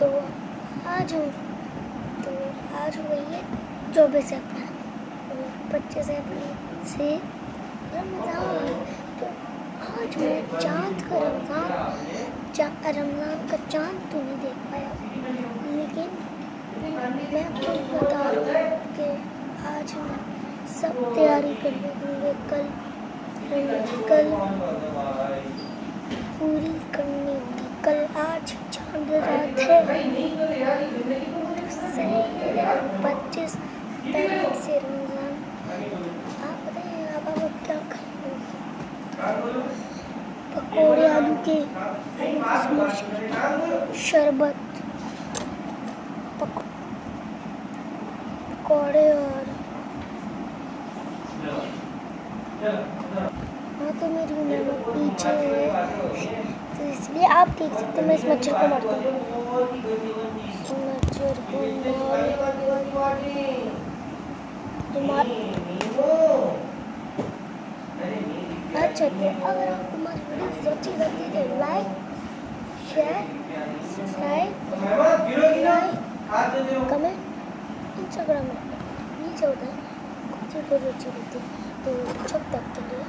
तो आज हूँ तो आज हो गई है चौबीस अप्रैल। और पच्चीस अप्रैल से रमज़ान तो आज मैं चाँद का रमज़ान चा, रमज़ान का चाँद तो नहीं देख पाया। लेकिन मैं आपको बता रहा हूँ कि आज मैं सब तैयारी कर होंगे कल कल पूरी करनी होगी कल आज चाँद रात है पच्चीस तारीख से रमज़ान आप बताइए आप क्या खाएँगे पकौड़े आलू के शरबत पकौड़े और हाँ तो मेरी पीछे है। इसलिए आप देख सकते हैं मैं इस मच्छर को मारता हूँ। को अच्छा अगर आपको हमारी वीडियो अच्छी लगती है तो like share subscribe comment Instagram नीचे होता है, कुछ अच्छी लगती तो जब तक के लिए।